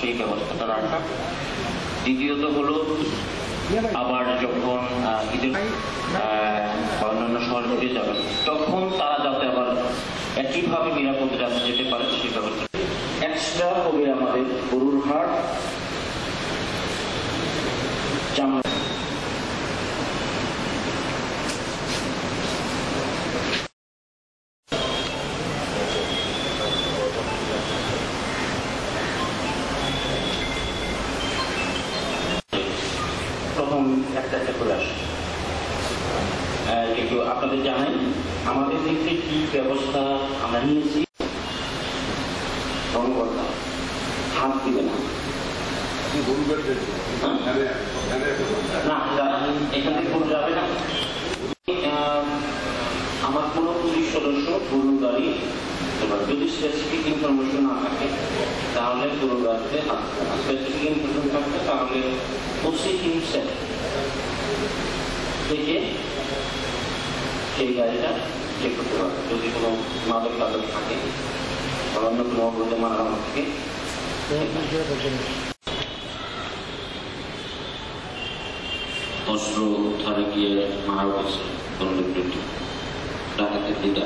সেই ব্যবস্থাটা রাখা। দ্বিতীয়ত হলো, আবার যখন অন্যান্য শহরে ফিরে তখন তারা যাতে আবার একইভাবে নিরাপদে যাতে যেতে পারে, সেই ব্যবস্থা। এক্সট্রা হবে আমাদের গরুর হাট প্রথম একটা একটা করে আসে একটু আপনাদের জানাই আমাদের দিক থেকে কি ব্যবস্থা আমরা নিয়েছি? কর্মকর্তা হাত দিবে না। এখান যাবে আমার কোনো পুলিশ সদস্য গরু গাড়ি যদি স্পেসিফিক ইনফরমেশন না থাকে, তাহলে গরু গাড়িতে হাত স্পেসিফিক ইনফরমেশন থাকবে তাহলে ওসি হিমসেল থেকে সেই গাড়িটা চেক করতে পারবে। যদি কোনো মাদক টাদক থাকে, বা অন্য কোনো অবৈধ মারামার থাকে, অস্ত্র উদ্ধারে গিয়ে মারা গেছে। ডাকাতের দিকে